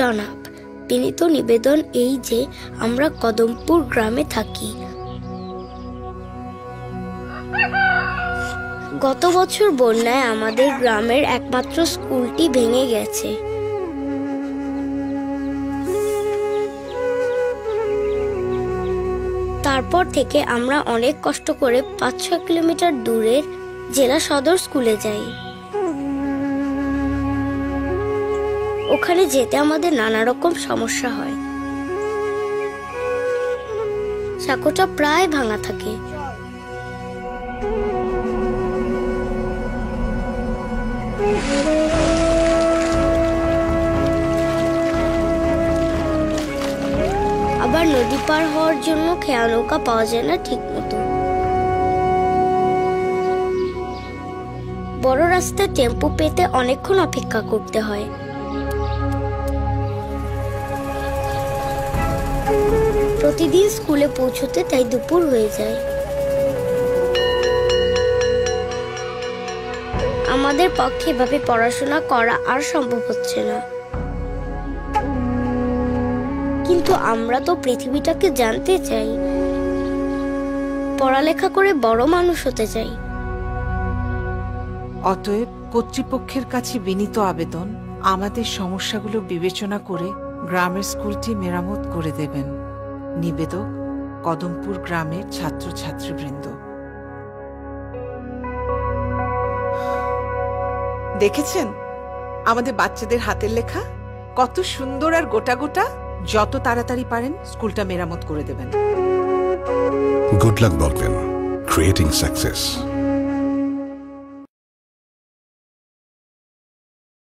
জনাব। বিনীত নিবেদন এই যে আমরা কদমপুর গ্রামে থাকি। গত বছর বন্যায় আমাদের গ্রামের একমাত্র স্কুলটি ভেঙে গেছে। তারপর থেকে আমরা অনেক কষ্ট করে পাঁচ ছয় কিলোমিটার দূরের জেলা সদর স্কুলে যাই। ওখানে যেতে আমাদের নানা রকম সমস্যা হয়। সাঁকোটা প্রায় ভাঙা থাকে। আবার নদী পার হওয়ার জন্য খেয়া নৌকা পাওয়া যায় না ঠিক মতো। বড় রাস্তায় টেম্পো পেতে অনেকক্ষণ অপেক্ষা করতে হয়। প্রতিদিন স্কুলে পৌঁছতে তাই দুপুর হয়ে যায়। আমাদের পক্ষে এভাবে পড়াশোনা করা আর সম্ভব হচ্ছে না। কিন্তু আমরা তো পৃথিবীটাকে জানতে চাই। পড়ালেখা করে বড় মানুষ হতে চাই। অতএব কর্তৃপক্ষের কাছে বিনীত আবেদন, আমাদের সমস্যাগুলো বিবেচনা করে গ্রামের স্কুলটি মেরামত করে দেবেন। নিবেদক, কদমপুর গ্রামের ছাত্রছাত্রীবৃন্দ। দেখেছেন? আমাদের বাচ্চাদের হাতের লেখা? কত সুন্দর আর গোটা গোটা। যত তাড়াতাড়ি পারেন, স্কুলটা মেরামত করে দেবেন। গুড লাক বলবেন ক্রিয়েটিং সাকসেস